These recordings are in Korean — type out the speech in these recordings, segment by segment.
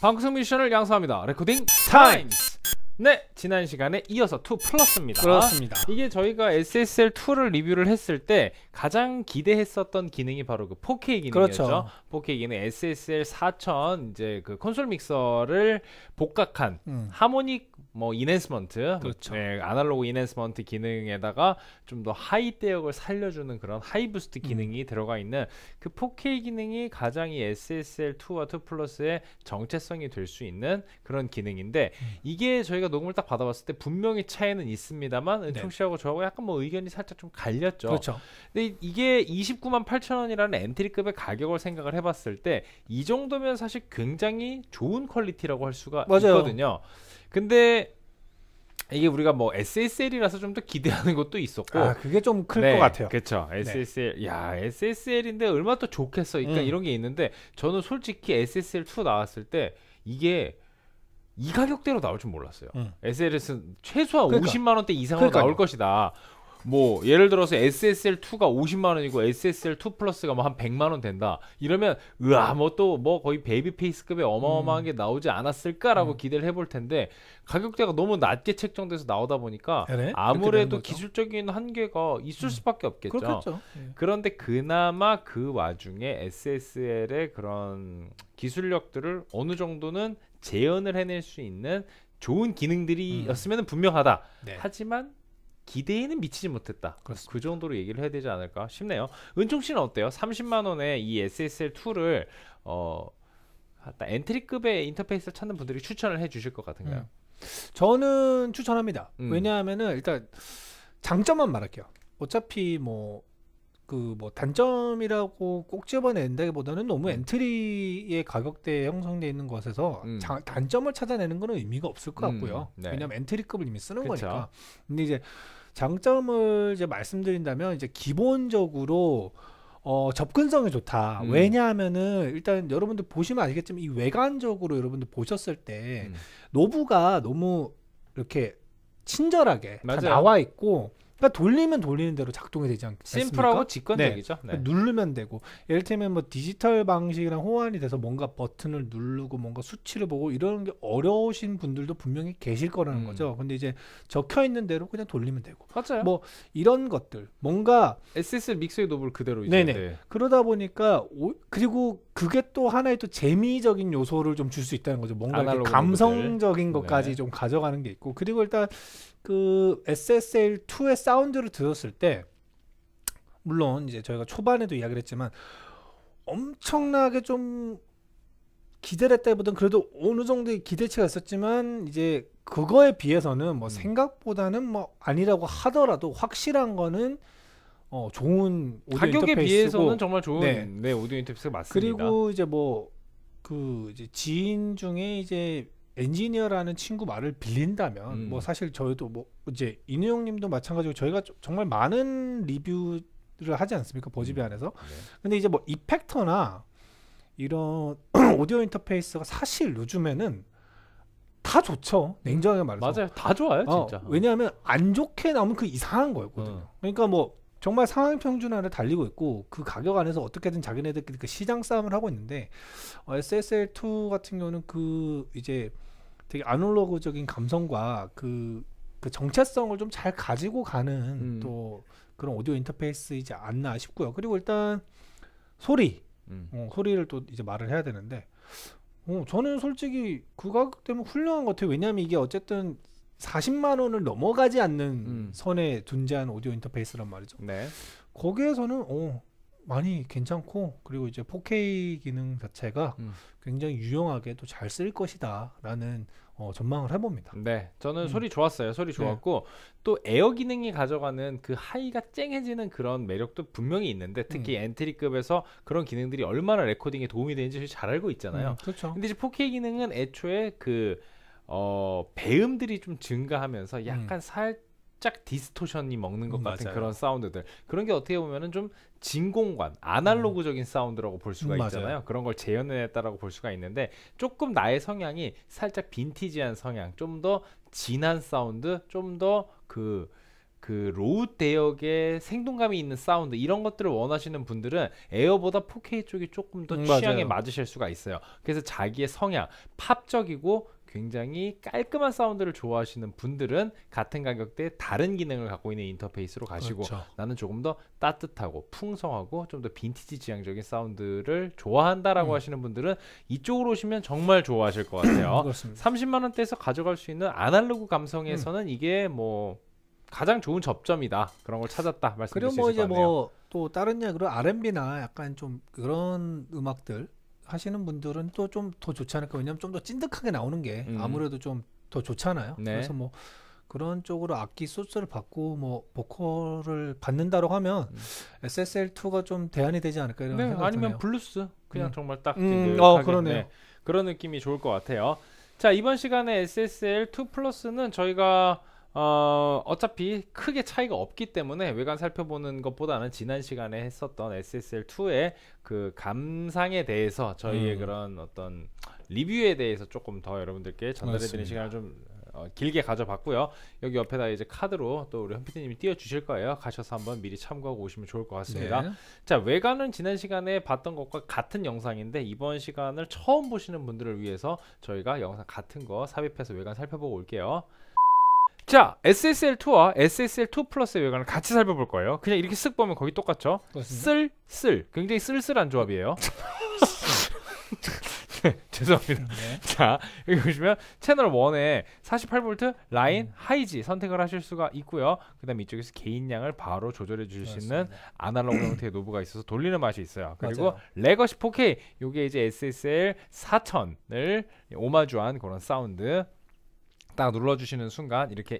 방송 미션을 양성합니다. Recording Times. 네, 지난 시간에 이어서 2 Plus입니다. 그렇습니다. 이게 저희가 SSL 2를 리뷰를 했을 때 가장 기대했었던 기능이 바로 그 4K 기능이었죠. 그렇죠. 4K 기능 SSL 4000 이제 그 콘솔 믹서를 복각한 음. harmonic 뭐 enhancement, 그렇죠. 네, 아날로그 enhancement 기능에다가 좀 더 high 대역을 살려주는 그런 high boost 기능이 들어가 있는 그 4K 기능이 가장 이 SSL 2와 2 Plus의 정체성이 될 수 있는 그런 기능인데 이게 저희가 녹음을 딱 받아봤을 때 분명히 차이는 있습니다만 은총 씨하고 저하고 약간 뭐 의견이 살짝 좀 갈렸죠. 그렇죠. 근데 이- 이게 29만 8천 원이라는 entry급의 가격을 생각을 해봤을 때 이 정도면 사실 굉장히 좋은 퀄리티라고 할 수가 맞아요. 있거든요. 근데 이게 우리가 뭐 SSL이라서 좀 더 기대하는 것도 있었고 아, 그게 좀 클것 네, 같아요. 그렇죠. SSL. 야, SSL인데 얼마나 또 좋겠어. 그러니까 음. 이런 게 있는데 저는 솔직히 SSL 2 나왔을 때 이게 이 가격대로 나올 줄 몰랐어요. 음. SSL은 최소한 그러니까. 50만 원대 이상으로 그러니까요. 나올 것이다. 뭐 예를 들어서 SSL 2가 50만 원이고 SSL 2 Plus가 뭐 한 100만 원 된다. 이러면 으아 뭐 또뭐 거의 Babyface급의 어마어마한 음. 게 나오지 않았을까라고 음. 기대를 해볼 텐데 가격대가 너무 낮게 책정돼서 나오다 보니까 네, 그렇게 아무래도. 기술적인 한계가 있을 수밖에 없겠죠. 그렇겠죠. 예. 그런데 그나마 그 와중에 SSL의 그런 기술력들을 어느 정도는 재현을 해낼 수 있는 좋은 기능들이었으면 분명하다. 네. 하지만 기대에는 미치지 못했다. 그렇습니다. 그 정도로 얘기를 해야 되지 않을까 싶네요. 은총 씨는 어때요? 30만 원에 이 SSL 2를 어 entry급의 인터페이스를 찾는 분들이 추천을 해 주실 것 같은가요? 음. 저는 추천합니다. 음. 왜냐하면은 일단 장점만 말할게요. 어차피 뭐 그 뭐 단점이라고 꼭 집어낸다기보다는 너무 음. entry의 가격대에 형성돼 있는 것에서 음. 자- 단점을 찾아내는 거는 의미가 없을 것 음, 같고요. 네. 왜냐하면 entry급을 이미 쓰는 그쵸. 거니까. 근데 이제 장점을 이제 말씀드린다면 이제 기본적으로 어, 접근성이 좋다. 음. 왜냐하면은 일단 여러분들 보시면 아시겠지만 이 외관적으로 여러분들 보셨을 때 음. knob가 너무 이렇게 친절하게 다 맞아요. 나와 있고 그러니까 돌리면 돌리는 대로 작동이 되지 않습니까? 심플하고 직관적이죠. 네. 그러니까 누르면 되고 예를 들면 뭐 디지털 방식이랑 호환이 돼서 뭔가 버튼을 누르고 뭔가 수치를 보고 이런 게 어려우신 분들도 분명히 계실 거라는 음. 거죠. 근데 이제 적혀 있는 대로 그냥 돌리면 되고 맞아요. 뭐 이런 것들 뭔가 SSL 믹서의 노블 그대로 이제 네네. 네. 그러다 보니까 오, 그리고 그게 또 하나의 또 재미적인 요소를 좀 줄 수 있다는 거죠. 뭔가 감성적인 노브들. 것까지 네. 좀 가져가는 게 있고 그리고 일단 그 SSL 2의 사운드를 들었을 때 물론 이제 저희가 초반에도 이야기를 했지만 엄청나게 좀 기대를 했다기보다는 그래도 어느 정도의 기대치가 있었지만 이제 그거에 비해서는 뭐 음. 생각보다는 뭐 아니라고 하더라도 확실한 거는 어 좋은 오디오 가격에 인터페이스고 비해서는 정말 좋은 네. 네. 오디오 인터페이스가 맞습니다. 그리고 이제 뭐 그 이제 지인 중에 이제 엔지니어라는 친구 말을 빌린다면 음. 뭐 사실 저희도 뭐 이제 이누 형님도 마찬가지고 저희가 조- 정말 많은 리뷰를 하지 않습니까 버즈비 음. 안에서 네. 근데 이제 뭐 effector나 이런 오디오 인터페이스가 사실 요즘에는 다 좋죠 냉정하게 말해서 맞아요. 다 좋아요, 어, 진짜. 왜냐하면 안 좋게 나오면 그 이상한 거였거든요. 어. 그러니까 뭐 정말 상황 평준 안에 달리고 있고 그 가격 안에서 어떻게든 자기네들끼리 그 시장 싸움을 하고 있는데 어, SSL2 같은 경우는 그 이제 되게 아날로그적인 감성과 그, 그 정체성을 좀 잘 가지고 가는 음. 또 그런 오디오 인터페이스이지 않나 싶고요. 그리고 일단 소리 음. 어, 소리를 또 이제 말을 해야 되는데 어, 저는 솔직히 그 가격 때문에 훌륭한 것 같아요. 왜냐하면 이게 어쨌든 40만 원을 넘어가지 않는 음. 선에 존재하는 오디오 인터페이스란 말이죠. 네. 거기에서는 어, 많이 괜찮고 그리고 이제 4K 기능 자체가 음. 굉장히 유용하게 또 잘 쓸 것이다라는 어, 전망을 해봅니다. 네. 저는 음. 소리 좋았어요. 소리 네. 좋았고 또 에어 기능이 가져가는 그 high가 쨍해지는 그런 매력도 분명히 있는데 특히 entry급에서 그런 기능들이 얼마나 레코딩에 도움이 되는지 잘 알고 있잖아요. 음, 그렇죠. 근데 이제 4K 기능은 애초에 그 어, 배음들이 좀 증가하면서 약간 살짝 distortion이 먹는 것 음, 같은 맞아요. 그런 사운드들 그런 게 어떻게 보면은 좀 진공관 아날로그적인 사운드라고 볼 수가 음. 있잖아요. 그런 걸 재현해냈다라고 볼 수가 있는데 조금 나의 성향이 살짝 빈티지한 성향, 좀 더 진한 사운드, 좀더그 그 low 대역의 생동감이 있는 사운드 이런 것들을 원하시는 분들은 air보다 4K 쪽이 조금 더 음, 취향에 맞아요. 맞으실 수가 있어요. 그래서 자기의 성향, 팝적이고 굉장히 깔끔한 사운드를 좋아하시는 분들은 같은 가격대에 다른 기능을 갖고 있는 인터페이스로 가시고 그렇죠. 나는 조금 더 따뜻하고 풍성하고 좀 더 빈티지 지향적인 사운드를 좋아한다라고 음. 하시는 분들은 이쪽으로 오시면 정말 좋아하실 것 같아요. 그렇습니다. 30만 원대에서 가져갈 수 있는 아날로그 감성에서는 음. 이게 뭐 가장 좋은 접점이다. 그런 걸 찾았다 말씀드릴 그리고 수뭐 있을 이제 것 같네요. 뭐또 다른 이야기로 R&B나 약간 좀 그런 음악들 하시는 분들은 또 좀 더 좋지 않을까 왜냐면 좀 더 찐득하게 나오는 게 음. 아무래도 좀 더 좋잖아요. 네. 그래서 뭐 그런 쪽으로 악기 소스를 받고 뭐 보컬을 받는다고 하면 음. SSL2가 좀 대안이 되지 않을까 이런 네, 생각이 아니면 드네요. 블루스 그냥 음. 정말 딱 음, 어, 그러네요. 네, 그런 느낌이 좋을 것 같아요. 자 이번 시간에 SSL 2 Plus는 저희가 어, 어차피 크게 차이가 없기 때문에 외관 살펴보는 것보다는 지난 시간에 했었던 SSL 2의 그 감상에 대해서 저희의 음. 그런 어떤 리뷰에 대해서 조금 더 여러분들께 전달해드리는. 시간을 좀 어, 길게 가져봤고요. 여기 옆에다 이제 카드로 또 우리 현피디님이 띄워주실 거예요. 가셔서 한번 미리 참고하고 오시면 좋을 것 같습니다. 네. 자 외관은 지난 시간에 봤던 것과 같은 영상인데 이번 시간을 처음 보시는 분들을 위해서 저희가 영상 같은 거 삽입해서 외관 살펴보고 올게요. 자 SSL2와 SSL2 플러스의 외관을 같이 살펴볼 거예요. 그냥 이렇게 쓱 보면 거기 똑같죠. 그렇습니다. 쓸쓸 굉장히 쓸쓸한 조합이에요. 네, 죄송합니다. 네. 자 여기 보시면 채널 1에 48V 라인 Hi-Z 선택을 하실 수가 있고요. 그다음 에 이쪽에서 gain량을 바로 조절해 주실 수 있는. 아날로그 형태의 노브가 있어서 돌리는 맛이 있어요. 그리고 맞아요. Legacy 4K 요게 이제 SSL 4000을 오마주한 그런 사운드 딱 눌러주시는 순간 이렇게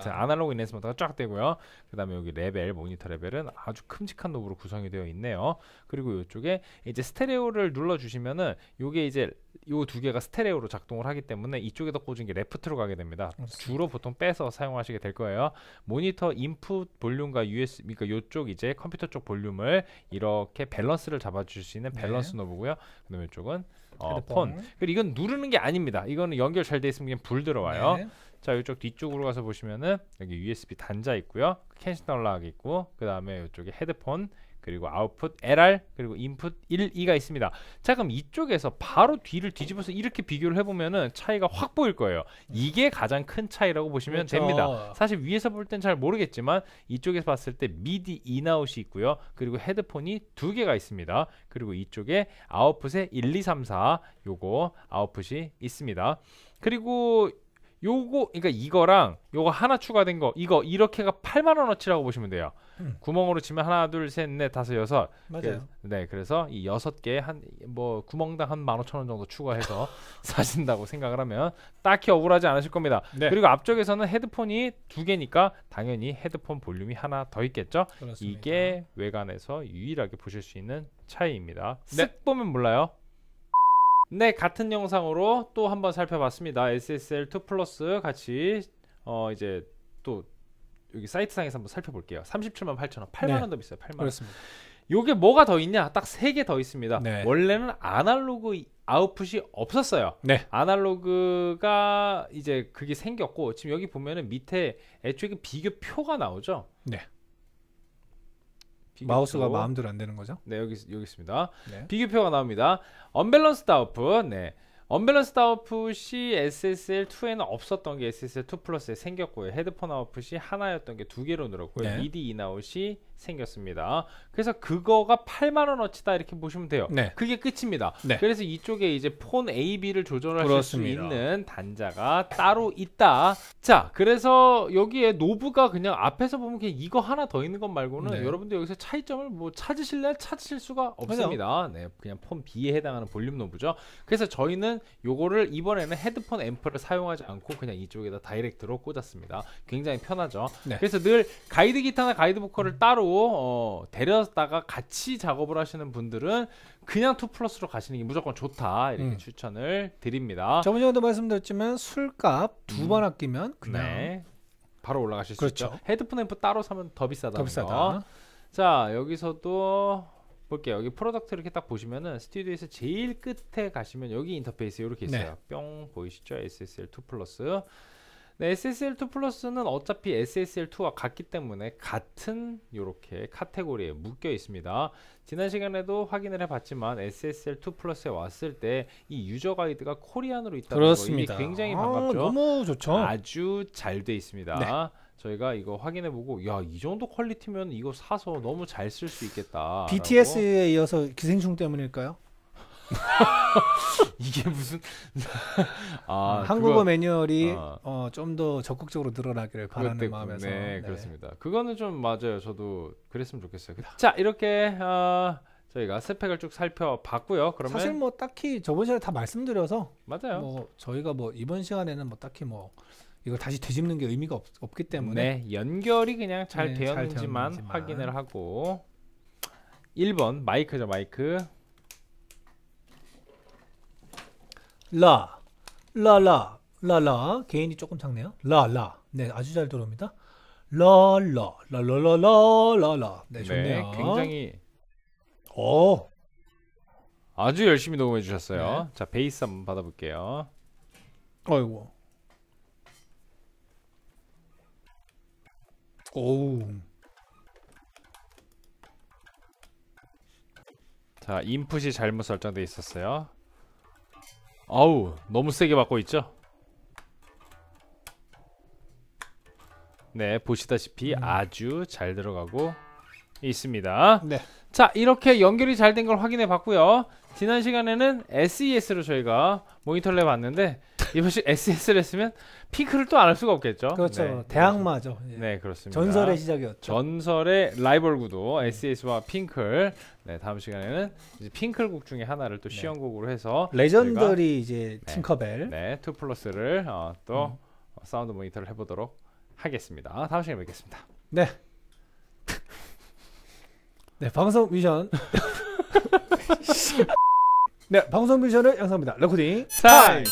그렇습니다. 아날로그 enhancement가 쫙 되고요. 그 다음에 여기 레벨 모니터 레벨은 아주 큼직한 노브로 구성이 되어 있네요. 그리고 이쪽에 이제 스테레오를 눌러주시면은 요게 이제 요 두 개가 스테레오로 작동을 하기 때문에 이쪽에다 꽂은 게 left로 가게 됩니다. 그렇습니다. 주로 보통 빼서 사용하시게 될 거예요. 모니터 인풋 볼륨과 USB 그러니까 요쪽 이제 컴퓨터 쪽 볼륨을 이렇게 밸런스를 잡아줄 수 있는 네. 밸런스 노브고요. 그 다음에 이쪽은 어, 헤드폰. 폰. 그리고 이건 누르는 게 아닙니다. 이거는 연결 잘 돼 있으면 그냥 불 들어와요. 네. 자 이쪽 뒤쪽으로 가서 보시면은 여기 USB 단자 있고요. Kensington lock 있고 그 다음에 이쪽에 헤드폰 그리고 아웃풋 LR 그리고 인풋 1, 2가 있습니다. 자 그럼 이쪽에서 바로 뒤를 뒤집어서 이렇게 비교를 해보면은 차이가 확 보일 거예요. 이게 가장 큰 차이라고 보시면 그렇죠. 됩니다. 사실 위에서 볼 땐 잘 모르겠지만 이쪽에서 봤을 때 미디 인아웃이 있고요. 그리고 헤드폰이 두 개가 있습니다. 그리고 이쪽에 아웃풋에 1, 2, 3, 4 요거 아웃풋이 있습니다. 그리고 요거 그러니까 이거랑 요거 하나 추가된 거 이거 이렇게가 8만 원어치라고 보시면 돼요. 음. 구멍으로 치면 하나 둘 셋 넷 다섯 여섯 맞아요. 그, 네 그래서 이 여섯 개 한 뭐 구멍당 한 15,000원 정도 추가해서 사신다고 생각을 하면 딱히 억울하지 않으실 겁니다. 네. 그리고 앞쪽에서는 헤드폰이 두 개니까 당연히 헤드폰 볼륨이 하나 더 있겠죠. 그렇습니다. 이게 외관에서 유일하게 보실 수 있는 차이입니다. 네. 쓱 보면 몰라요. 네, 같은 영상으로 또 한번 살펴봤습니다. SSL2 플러스 같이 어 이제 또 여기 사이트상에서 한번 살펴볼게요. 37만 8천 원, 8만 네. 원 더 비싸요. 8만 원. 그렇습니다. 요게 뭐가 더 있냐? 딱 세 개 더 있습니다. 네. 원래는 아날로그 이- 아웃풋이 없었어요. 네. 아날로그가 이제 그게 생겼고 지금 여기 보면은 밑에 애초에 그 비교표가 나오죠. 네. 비교표. 마우스가 마음대로 안 되는 거죠? 네 여기 여기 있습니다. 네. 비교표가 나옵니다. unbalanced 아웃풋. 네. unbalanced 아웃풋이 SSL2에는 없었던 게 SSL2 플러스에 생겼고요. 헤드폰 아웃풋이 하나였던 게 두 개로 늘었고요. 네. 미디 인아웃이 생겼습니다. 그래서 그거가 8만 원어치다 이렇게 보시면 돼요. 네. 그게 끝입니다. 네. 그래서 이쪽에 이제 폰 A, B를 그렇습니다. 수 있는 단자가 따로 있다. 자, 그래서 여기에 노브가 그냥 앞에서 보면 그냥 이거 하나 더 있는 것 말고는 네. 여러분들 여기서 차이점을 뭐 찾으실래 찾으실 수가 없습니다. 네, 그냥 폰 B에 해당하는 볼륨 노브죠. 그래서 저희는 요거를 이번에는 헤드폰 앰프를 사용하지 않고 그냥 이쪽에다 direct로 꽂았습니다. 굉장히 편하죠. 네. 그래서 늘 가이드 기타나 가이드 보컬을 따로 어, 데려다가 같이 작업을 하시는 분들은 그냥 2 플러스로 가시는 게 무조건 좋다 이렇게 음. 추천을 드립니다. 저번 시간에도 말씀드렸지만 술값 두 음. 번 아끼면 그냥 네. 바로 올라가실 수 그렇죠. 있죠. 헤드폰 앰프 따로 사면 더 비싸다. 더 비싸다. 자 여기서도 볼게요. 여기 product 이렇게 딱 보시면은 스튜디오에서 제일 끝에 가시면 여기 인터페이스 이렇게 있어요. 뿅 보이시죠? SSL 2 플러스. 네, SSL2 플러스는 어차피 SSL2와 같기 때문에 같은 요렇게 카테고리에 묶여 있습니다. 지난 시간에도 확인을 해봤지만 SSL2 플러스에 왔을 때 이 user guide가 Korean으로 있다는 그렇습니다. 거 굉장히 아, 반갑죠. 너무 좋죠. 아주 잘 돼 있습니다. 네. 저희가 이거 확인해보고 야 이 정도 quality면 이거 사서 너무 잘 쓸 수 있겠다. BTS에 이어서 기생충 때문일까요? 이게 무슨 아 한국어 그거- 매뉴얼이 어. 어, 좀 더 적극적으로 늘어나기를 바라는 때문에, 마음에서 네, 그렇습니다. 그거는 좀 맞아요. 저도 그랬으면 좋겠어요. 자 이렇게 어, 저희가 스펙을 쭉 살펴봤고요. 그러면 사실 뭐 딱히 저번 시간에 다 말씀드려서 맞아요. 뭐 저희가 뭐 이번 시간에는 뭐 딱히 뭐 이걸 다시 되짚는 게 의미가 없, 없기 때문에 네, 연결이 그냥 잘 네, 잘 되었는지만 되었는지만. 확인을 하고 1번 마이크죠, 마이크. 라 라라 라라 개인이 조금 작네요. 라라 네 아주 잘 들어옵니다. 라라 라라라라라라 네 좋네요. 굉장히 오 아주 열심히 녹음해 주셨어요. 네. 자, 베이스 한번 받아볼게요. 어이구 오우 자, 인풋이 잘못 설정돼 있었어요. 아우, 너무 세게 받고 있죠? 네, 보시다시피 음. 아주 잘 들어가고 있습니다. 네 자, 이렇게 연결이 잘 된 걸 확인해 봤고요. 지난 시간에는 SES로 저희가 모니터를 해봤는데 이번 시 SES를 했으면 핑클을 또 안 할 수가 없겠죠. 그렇죠 네, 대항마죠. 예. 네, 그렇습니다. 전설의 시작이었죠. 전설의 라이벌 구도 SES와 핑클. 네, 다음 시간에는 이제 핑클곡 중에 하나를 또 네. 시연곡으로 해서 legendary 이제 네. 팅커벨 네, 2 플러스를 어, 또 음. 사운드 모니터를 해보도록 하겠습니다. 다음 시간에 뵙겠습니다. 네. 네, 방송 미션. 네, 방송 미션을 양성합니다. Recording Time!